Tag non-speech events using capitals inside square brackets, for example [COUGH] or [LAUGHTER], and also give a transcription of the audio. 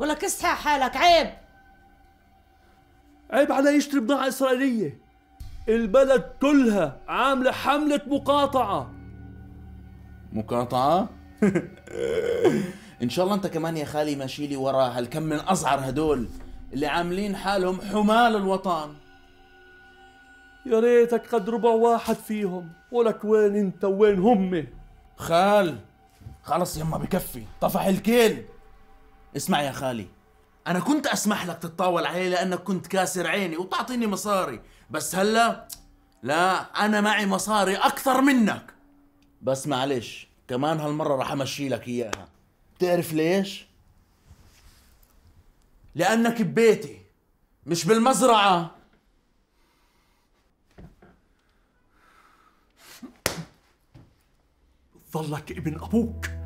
ولك استحى حالك عيب. عيب على يشتري بضاعة إسرائيلية. البلد كلها عاملة حملة مقاطعة. مقاطعة؟ [LAUGHS] إن شاء الله أنت كمان يا خالي ماشي لي ورا هالكم من أزعر هدول اللي عاملين حالهم حمال الوطن. يا ريتك قد ربع واحد فيهم ولك وين أنت وين هم؟ خال خلص يما بكفي. طفح الكيل. اسمع يا خالي. أنا كنت أسمح لك تتطاول علي لأنك كنت كاسر عيني وتعطيني مصاري. بس هلا لا أنا معي مصاري أكثر منك. بس معلش كمان هالمرة راح أمشي لك إياها. بتعرف ليش؟ لأنك ببيتي مش بالمزرعة. ظلك ابن أبوك.